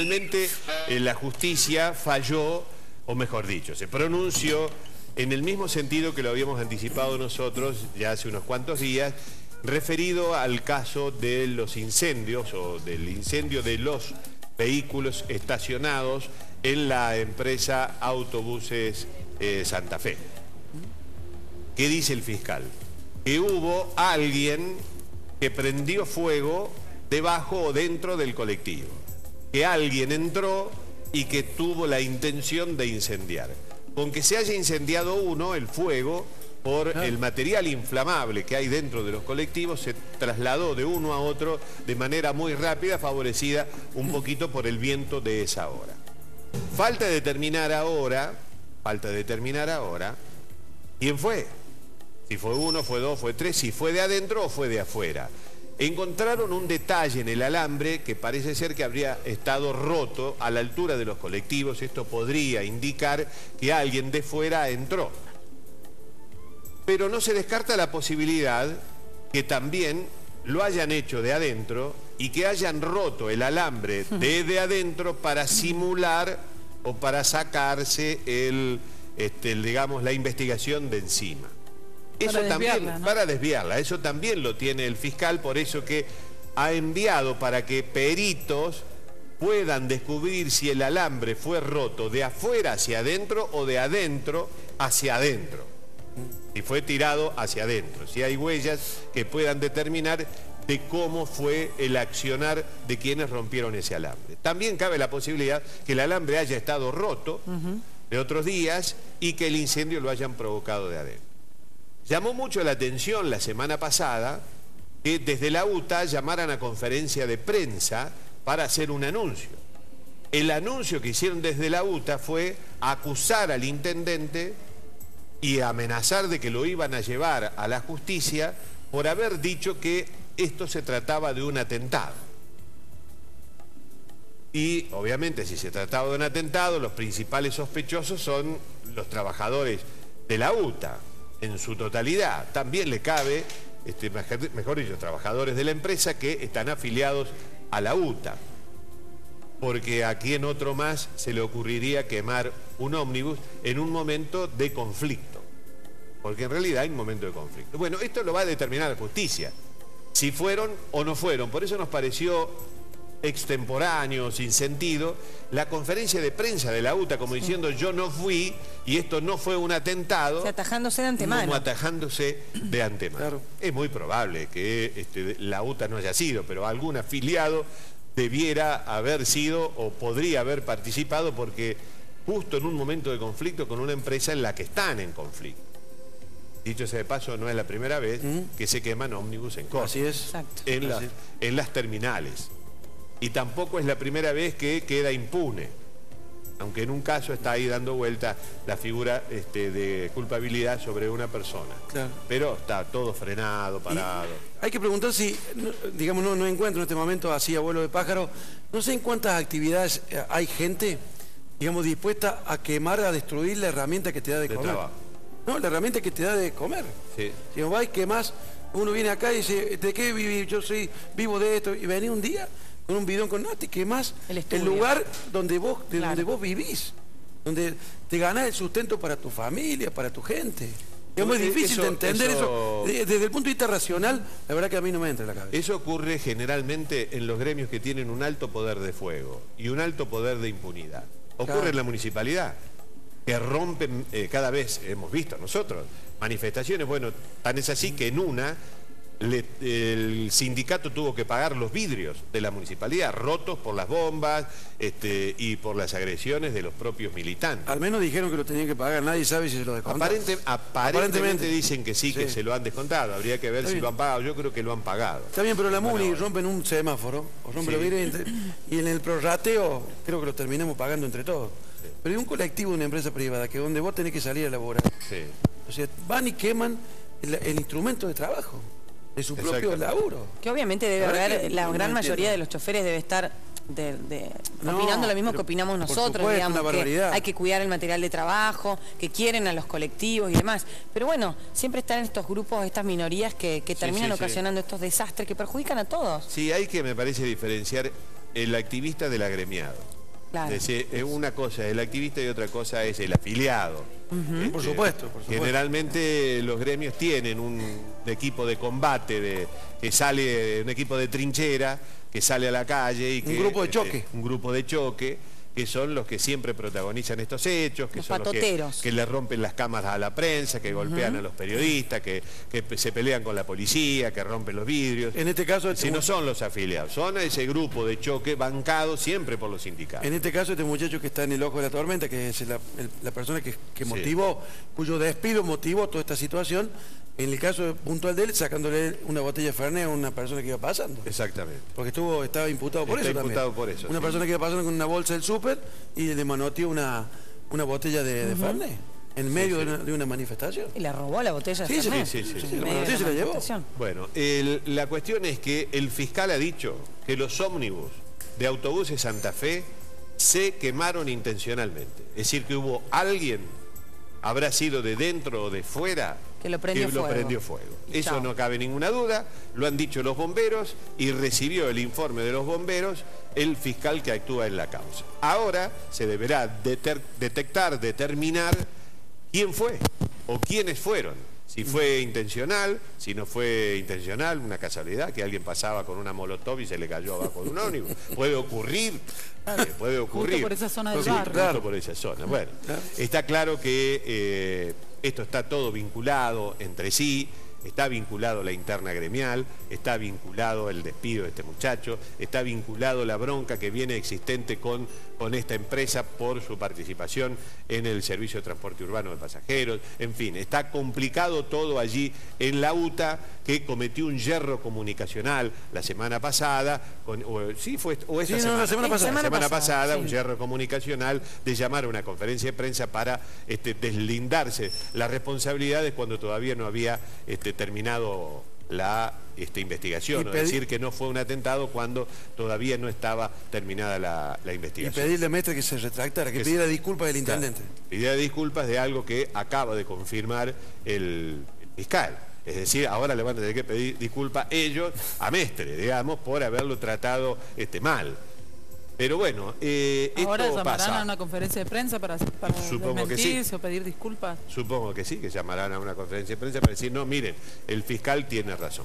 Finalmente, eh, la justicia falló, o mejor dicho, se pronunció en el mismo sentido que lo habíamos anticipado nosotros ya hace unos cuantos días, referido al caso de los incendios o del incendio de los vehículos estacionados en la empresa Autobuses eh, Santa Fe. ¿Qué dice el fiscal? Que hubo alguien que prendió fuego debajo o dentro del colectivo que alguien entró y que tuvo la intención de incendiar. Con que se haya incendiado uno, el fuego, por el material inflamable que hay dentro de los colectivos, se trasladó de uno a otro de manera muy rápida, favorecida un poquito por el viento de esa hora. Falta determinar ahora, falta determinar ahora, quién fue. Si fue uno, fue dos, fue tres, si fue de adentro o fue de afuera encontraron un detalle en el alambre que parece ser que habría estado roto a la altura de los colectivos. Esto podría indicar que alguien de fuera entró. Pero no se descarta la posibilidad que también lo hayan hecho de adentro y que hayan roto el alambre de adentro para simular o para sacarse el, este, digamos, la investigación de encima. Eso para también, desviarla, para desviarla, eso también lo tiene el fiscal, por eso que ha enviado para que peritos puedan descubrir si el alambre fue roto de afuera hacia adentro o de adentro hacia adentro. Si fue tirado hacia adentro, si hay huellas que puedan determinar de cómo fue el accionar de quienes rompieron ese alambre. También cabe la posibilidad que el alambre haya estado roto de otros días y que el incendio lo hayan provocado de adentro. Llamó mucho la atención la semana pasada que desde la UTA llamaran a conferencia de prensa para hacer un anuncio. El anuncio que hicieron desde la UTA fue acusar al intendente y amenazar de que lo iban a llevar a la justicia por haber dicho que esto se trataba de un atentado. Y obviamente si se trataba de un atentado, los principales sospechosos son los trabajadores de la UTA, en su totalidad. También le cabe, este, mejor dicho, trabajadores de la empresa que están afiliados a la UTA. Porque a quién otro más se le ocurriría quemar un ómnibus en un momento de conflicto. Porque en realidad hay un momento de conflicto. Bueno, esto lo va a determinar la justicia. Si fueron o no fueron. Por eso nos pareció extemporáneo, sin sentido, la conferencia de prensa de la UTA como diciendo yo no fui y esto no fue un atentado. atajándose de antemano. Como atajándose de antemano. Es muy probable que este, la UTA no haya sido, pero algún afiliado debiera haber sido o podría haber participado porque justo en un momento de conflicto con una empresa en la que están en conflicto. Dicho sea de paso, no es la primera vez que se queman ómnibus en Córdoba. Así es. En, en las terminales y tampoco es la primera vez que queda impune. Aunque en un caso está ahí dando vuelta la figura este, de culpabilidad sobre una persona. Pero está todo frenado, parado. hay que preguntar si, digamos, no, no, encuentro en este momento así a vuelo de pájaro, no sé en cuántas actividades eh, hay gente, digamos, dispuesta a quemar, a destruir la herramienta que te da de, comer. No, la herramienta que te da de comer. Sí. Si vos vais, más uno viene acá y dice, ¿de qué viví? Yo soy vivo de esto, y vení un día con un bidón con no, te quemás el, el, lugar donde vos, donde vos vivís, donde te ganás el sustento para tu familia, para tu gente. Es muy difícil de entender eso, Desde el punto de vista racional, la verdad que a mí no me entra en la cabeza. Eso ocurre generalmente en los gremios que tienen un alto poder de fuego y un alto poder de impunidad. Ocurre en la municipalidad, que rompen eh, cada vez, hemos visto nosotros, manifestaciones, bueno, tan es así que en una el sindicato tuvo que pagar los vidrios de la municipalidad, rotos por las bombas este, y por las agresiones de los propios militantes. Al menos dijeron que lo tenían que pagar, nadie sabe si se lo descontaron. aparentemente, dicen que sí, que se lo han descontado, habría que ver si lo han pagado, yo creo que lo han pagado. Está bien, pero la MUNI rompen un semáforo, o rompen los vidrios y en el prorrateo creo que lo terminamos pagando entre todos. Pero hay un colectivo una empresa privada que donde vos tenés que salir a laborar. O sea, van y queman el instrumento de trabajo de su propio laburo. Que obviamente debe haber, la gran mayoría de los choferes debe estar opinando lo mismo que opinamos nosotros, digamos, que hay que cuidar el material de trabajo, que quieren a los colectivos y demás. Pero bueno, siempre están estos grupos, estas minorías que, terminan ocasionando estos desastres que perjudican a todos. Sí, hay que, me parece, diferenciar el activista del agremiado. Claro. una cosa es el activista y otra cosa es el afiliado. Este, por, supuesto, Generalmente los gremios tienen un equipo de combate, de, que sale, un equipo de trinchera, que sale a la calle y que... Un grupo de este, choque. un grupo de choque que son los que siempre protagonizan estos hechos, que son los que, le rompen las cámaras a la prensa, que golpean a los periodistas, que, se pelean con la policía, que rompen los vidrios. En este caso... Este si no son los afiliados, son ese grupo de choque bancado siempre por los sindicatos. En este caso este muchacho que está en el ojo de la tormenta, que es la, persona que, motivó, cuyo despido motivó toda esta situación, en el caso puntual de él, sacándole una botella de Fernet a una persona que iba pasando. Exactamente. Porque estuvo, estaba imputado por eso imputado por eso. Una persona que iba pasando con una bolsa del súper y le manoteó una, una botella de, Fernet en medio De, una, manifestación. Y le robó la botella de Fernet. Sí, sí, sí. La se la llevó. Bueno, la cuestión es que el fiscal ha dicho que los ómnibus de autobuses Santa Fe se quemaron intencionalmente. Es decir, que hubo alguien, habrá sido de dentro o de fuera, que lo prendió fuego. Eso no cabe ninguna duda, lo han dicho los bomberos y recibió el informe de los bomberos el fiscal que actúa en la causa. Ahora se deberá detectar, determinar quién fue o quiénes fueron. Si fue intencional, si no fue intencional, una casualidad, que alguien pasaba con una molotov y se le cayó abajo de un ómnibus. Puede ocurrir, puede ocurrir. por esa zona del barrio. Claro, por esa zona. Bueno, está claro que eh, esto está todo vinculado entre sí, está vinculado la interna gremial, está vinculado el despido de este muchacho, está vinculado la bronca que viene existente con, con esta empresa por su participación en el servicio de transporte urbano de pasajeros, en fin, está complicado todo allí en la UTA que cometió un yerro comunicacional la semana pasada, con, o, sí fue, o esta semana, la semana. pasada, la semana pasada, un yerro comunicacional de llamar a una conferencia de prensa para este, deslindarse las responsabilidades cuando todavía no había este, terminado la este, investigación, o decir que no fue un atentado cuando todavía no estaba terminada la, investigación. Y pedirle a Mestre que se retractara, que, pidiera disculpas del intendente. pidiera disculpas de algo que acaba de confirmar el, fiscal. Es decir, ahora le van a tener que pedir disculpas ellos a Mestre, digamos, por haberlo tratado este, mal. Pero bueno, eh, ¿Ahora llamarán a una conferencia de prensa para, para Supongo que sí. o pedir disculpas? Supongo que sí, que llamarán a una conferencia de prensa para decir, no, miren, el fiscal tiene razón.